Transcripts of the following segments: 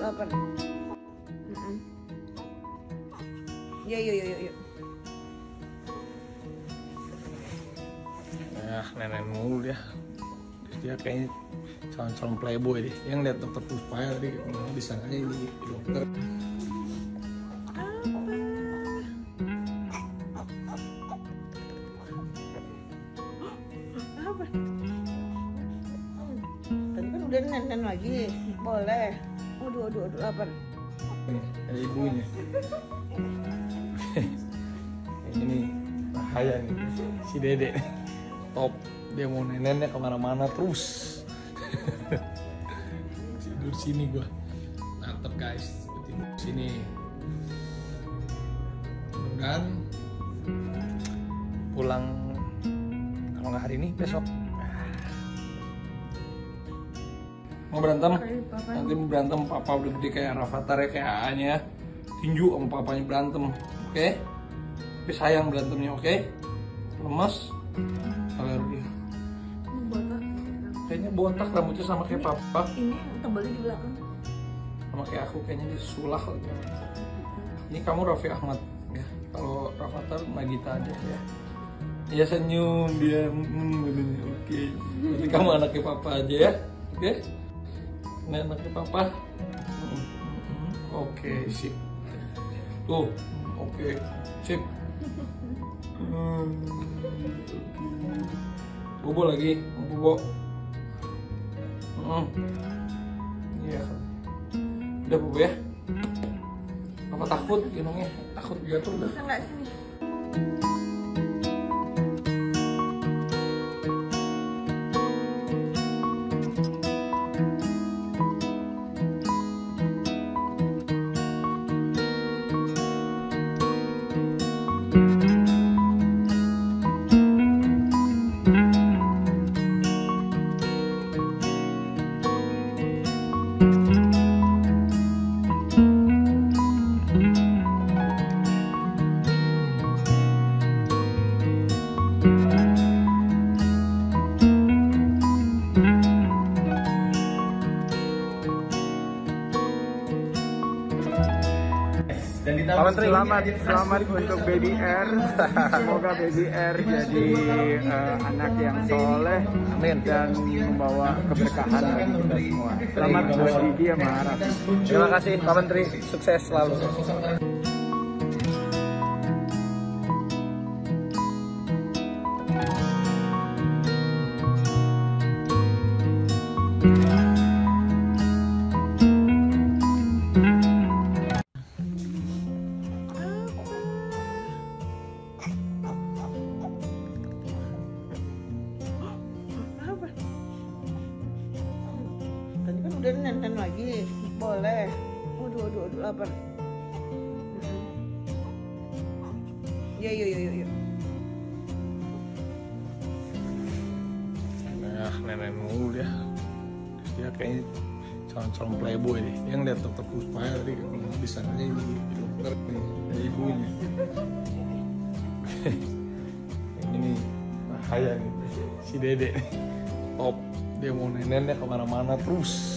lapar. Mm-mm. Yuk, yuk, yuk, yuk, yuk. Nah, nenek mulu dia. Terus dia kayaknya calon-calon playboy deh. Yang lihat dokter Puspa ya tadi ngomong disangkanya ini dokter. Apa? Tadi kan udah nenen lagi. Boleh. Aduh, lapar. Nih, ada ibunya. ini bahaya nih. Si Dede. Top. Dia mau neneknya ke mana-mana terus. Tidur sini gua. Mantep guys. Tidur sini. Mudah pulang kalau nggak hari ini besok mau berantem? Nanti mau berantem papa udah gede kayak Rafathar ya kayak A-nya tinju sama papanya berantem oke? Tapi sayang berantemnya oke? Lemas alergi kayaknya botak rambutnya sama kayak papa. Ini tebalnya di belakang. sama kayak aku kayaknya disulah lagi ini kamu Raffi Ahmad ya. Kalau Rafathar Nagita aja ya. Ya senyum dia hmm, oke. Jadi kamu anaknya papa aja ya. Oke ini anaknya papa. Hmm, hmm, oke sip. Tuh oke sip. Hmm, bobo lagi mau bobo. Hmm. iya. Udah bobo ya? Apa takut gendongnya takut jatuh udah. Bisa nggak sini? Pak Menteri Selamat selamat untuk Baby R. Semoga Baby R jadi eh, anak yang soleh Amin. dan membawa keberkahan bagi kita semua. Selamat buat Didi sama Harap. terima kasih Pak Menteri sukses selalu lapar. Mm-mm. Yuk, yuk, yuk, yuk, yuk. Nah, nenek mulu. Terus dia kayaknya calon-calon playboy deh. Yang lihat dokter Puspa ya tadi ngomong disangkanya ini dokter nih ada ibunya. ini bahaya nih si Dede top dia mau neneknya ke mana-mana terus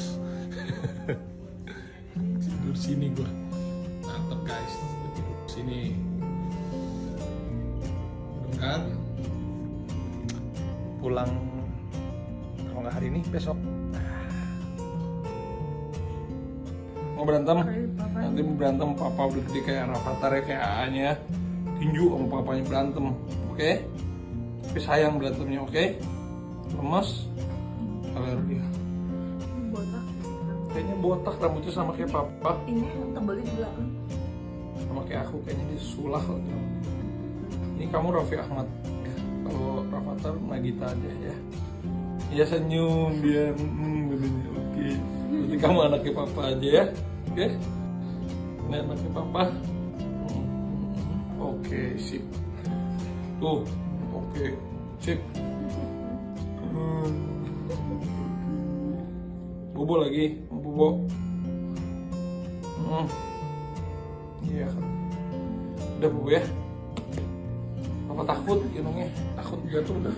sini gua. Mantep guys. Sini. Mudah pulang kalau nggak hari ini besok. Mau berantem? Nanti mau berantem papa udah gede kayak Rafathar ya kayak A-nya. Tinju sama papanya berantem oke? Tapi sayang berantemnya oke? Lemas alergi kayaknya botak rambutnya sama kayak papa. Ini tebalnya di belakang. sama kayak aku kayaknya disulah ini kamu Raffi Ahmad. Ya kalau Rafathar Nagita aja ya. Ya senyum dia hmm, oke. Jadi kamu anaknya papa aja ya. Oke? Ini anaknya papa. Hmm, oke sip. Tuh oke sip. Hmm, bobo lagi mau bobo Hmm. Iya. Udah bu ya. Apa takut gendongnya? Takut jatuh udah.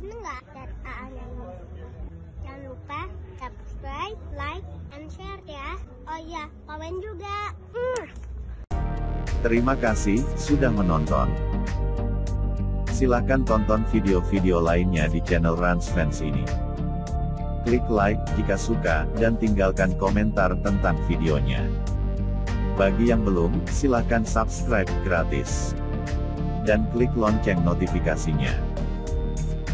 Seneng nggak dan ah, ah, AA nyanyi? Jangan lupa subscribe, like, and share ya. Oh iya, komen juga. Hmm. Terima kasih sudah menonton. Silahkan tonton video-video lainnya di channel Rans Fans ini. Klik like jika suka, dan tinggalkan komentar tentang videonya. Bagi yang belum, silahkan subscribe gratis. Dan klik lonceng notifikasinya.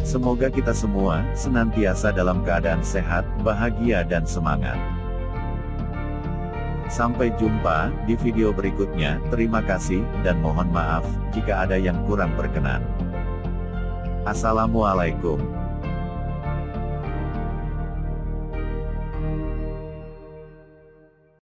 Semoga kita semua senantiasa dalam keadaan sehat, bahagia dan semangat. Sampai jumpa di video berikutnya. Terima kasih dan mohon maaf jika ada yang kurang berkenan. Assalamualaikum.